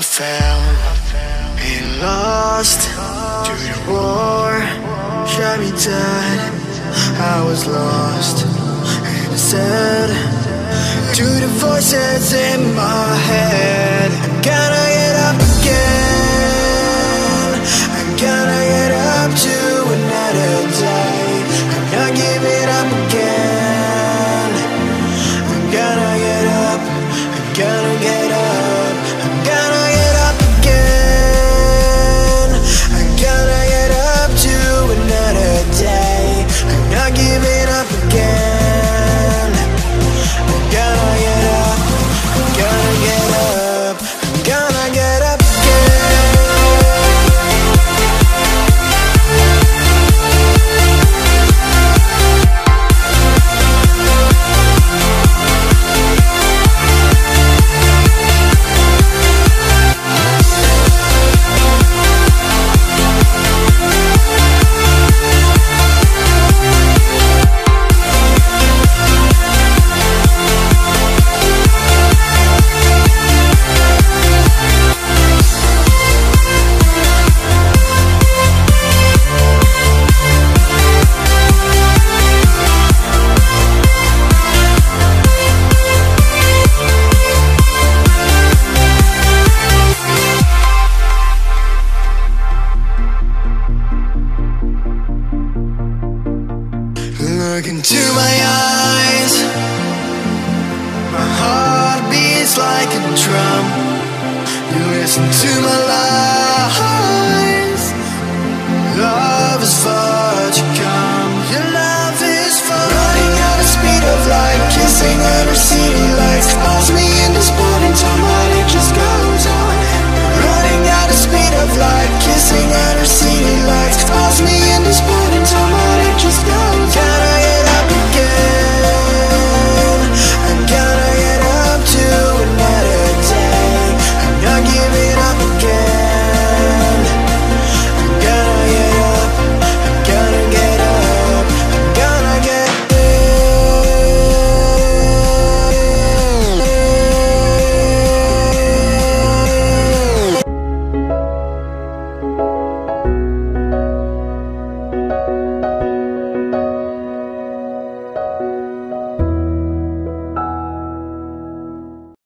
I fell. And lost to the war Shot me dead. I was lost and sad To the voices in my head. I gotta Look into my eyes. My heart beats like a drum. You listen to my life.